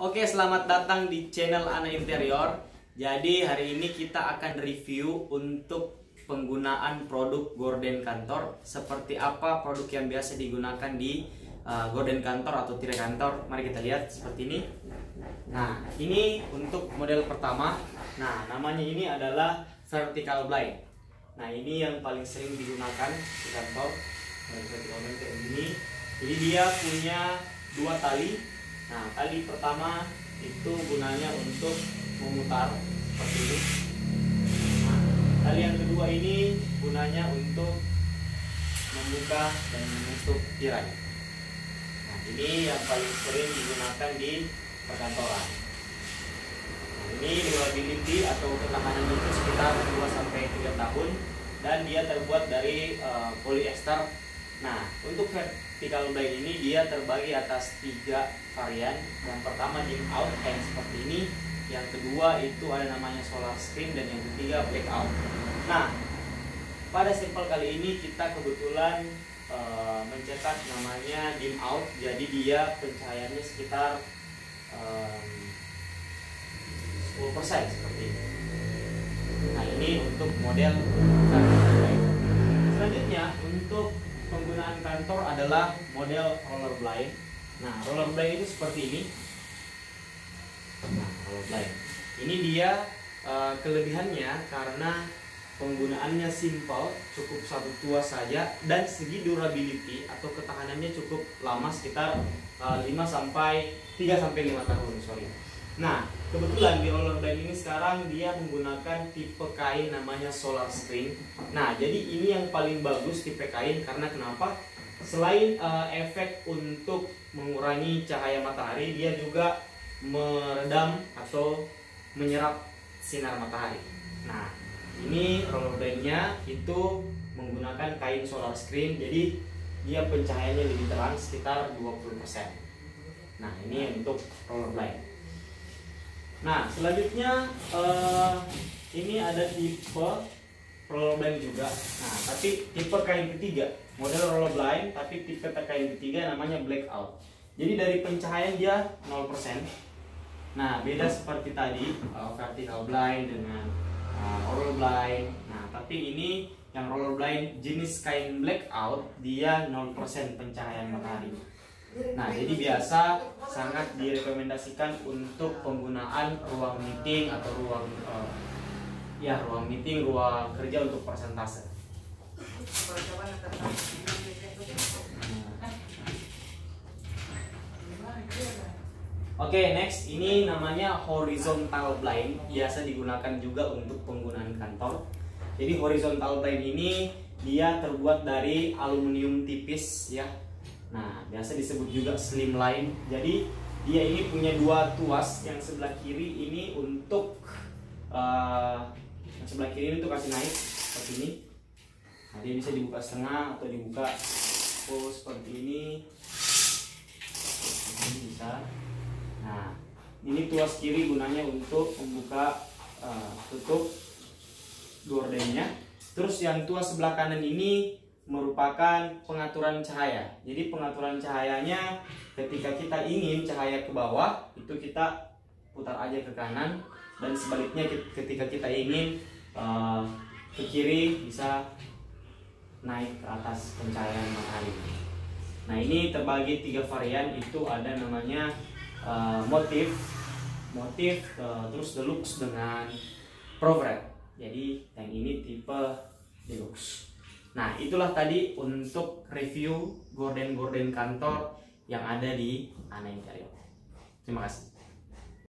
Oke, selamat datang di channel Ana Interior. Jadi hari ini kita akan review untuk penggunaan produk gorden kantor seperti apa produk yang biasa digunakan di uh, gorden kantor atau tirai kantor. Mari kita lihat seperti ini. Nah, ini untuk model pertama. Nah, namanya ini adalah vertical blind. Nah, ini yang paling sering digunakan di kantor. Ini. Jadi dia punya dua tali Nah, tali pertama itu gunanya untuk memutar seperti ini. Nah, tali yang kedua ini gunanya untuk membuka dan menutup tirai. Nah, ini yang paling sering digunakan di perkantoran. Nah, ini durability atau ketahanan itu sekitar 2 sampai 3 tahun dan dia terbuat dari uh, polyester. Nah, untuk vertical blade ini dia terbagi atas tiga varian. Yang pertama dim out yang seperti ini, yang kedua itu ada namanya solar screen dan yang ketiga blackout. Nah, pada sampel kali ini kita kebetulan e, mencetak namanya dim out, jadi dia pencahayaannya sekitar e, 10% seperti ini. Nah, ini untuk model. Selanjutnya untuk penggunaan kantor adalah model roller blind. Nah, roller blind itu seperti ini. Nah, roller blind. Ini dia uh, kelebihannya karena penggunaannya simple, cukup satu tua saja dan segi durability atau ketahanannya cukup lama sekitar uh, 5 sampai 3 sampai 5 tahun, sorry. Nah, kebetulan di roller blind ini sekarang dia menggunakan tipe kain namanya solar screen. Nah, jadi ini yang paling bagus tipe kain karena kenapa? Selain uh, efek untuk mengurangi cahaya matahari, dia juga meredam atau menyerap sinar matahari. Nah, ini roller blade-nya itu menggunakan kain solar screen, jadi dia pencahayaannya lebih terang sekitar 20%. Nah, ini untuk roller blade. Nah, selanjutnya uh, ini ada tipe roller blind juga. Nah, tapi tipe kain ketiga, model roller blind tapi tipe kain ketiga namanya blackout. Jadi dari pencahayaan dia 0%. Nah, beda seperti tadi uh, vertical blind dengan uh, roller blind. Nah, tapi ini yang roller blind jenis kain blackout dia 0% pencahayaan matahari. Nah, jadi biasa sangat direkomendasikan untuk penggunaan ruang meeting atau ruang uh, ya ruang meeting, ruang kerja untuk persentase. Oke, okay, next ini namanya horizontal blind, biasa digunakan juga untuk penggunaan kantor. Jadi horizontal blind ini dia terbuat dari aluminium tipis ya, Nah, biasa disebut juga slimline. Jadi dia ini punya dua tuas, yang sebelah kiri ini untuk uh, sebelah kiri ini untuk kasih naik seperti ini. Nah, dia bisa dibuka setengah atau dibuka oh seperti ini. Ini bisa. Nah, ini tuas kiri gunanya untuk membuka uh, tutup gordennya. Terus yang tuas sebelah kanan ini merupakan pengaturan cahaya. Jadi pengaturan cahayanya ketika kita ingin cahaya ke bawah itu kita putar aja ke kanan dan sebaliknya ketika kita ingin uh, ke kiri bisa naik ke atas pencahayaan matahari. Nah ini terbagi tiga varian itu ada namanya uh, motif, motif uh, terus deluxe dengan progress. Jadi yang ini tipe deluxe. Nah, itulah tadi untuk review gorden-gorden kantor yang ada di Ana Interior. Terima kasih.